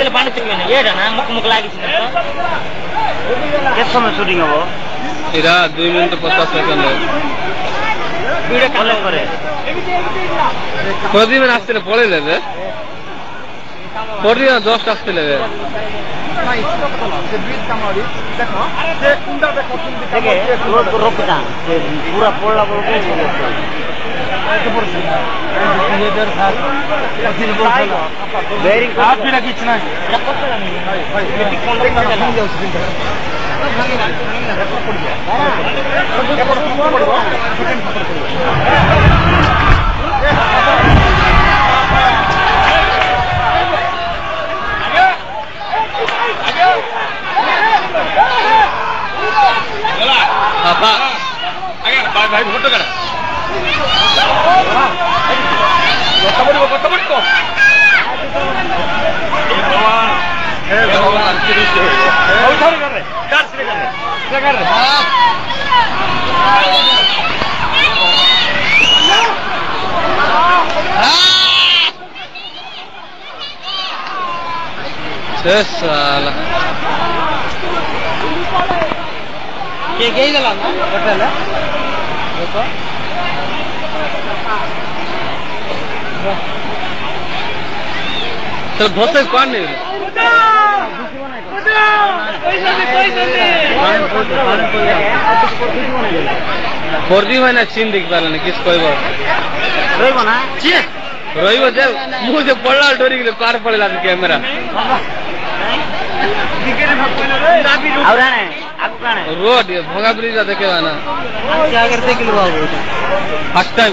ಕೈದಲ್ಲಿ ಬಾಣ ತಿಂಗಿಲ್ಲ ಏಡಣ ಮುಖ ಮುಖಲಾಗಿಸಿದ ಎಷ್ಟು ಸಮಯ ಶೂಟಿಂಗ್ ಅವು এটা দুই মিনিট পঞ্চাশ সেকেন্ড ভিডিও কল করে নেবে প্রতিদিন দশ আসতে নেবে পুরা পড়লা বলবো आप भी ರಚಿನ ಅಪ್ಪ ಹಾಗೆ ಬಾಯ್ ಬಾಯ್ ಬಿಟ್ಟು ಕಡೆ ಸಾಲ ಹೇಗೆ ಇದಲ್ಲ ಗೊತ್ತಲ್ಲ ಗೊತ್ತಾ ಸರ್ ಬಹುತೇಕ ಕಾಣ್ ನೀವು ফর্দি হয় না চিন দেখি পারে না কিছু কইব রইব না চিন রইব যে মু যে পড়লা ডরি গেলে পার পড়লা ক্যামেরা रोड भोगा ब्रिज देखे ना फर्स्ट टाइम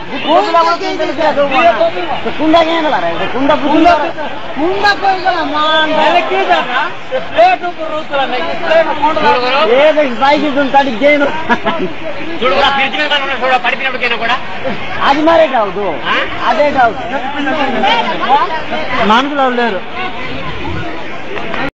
అది మరే కావద్దు అదే కావద్దు మనుషులు లేరు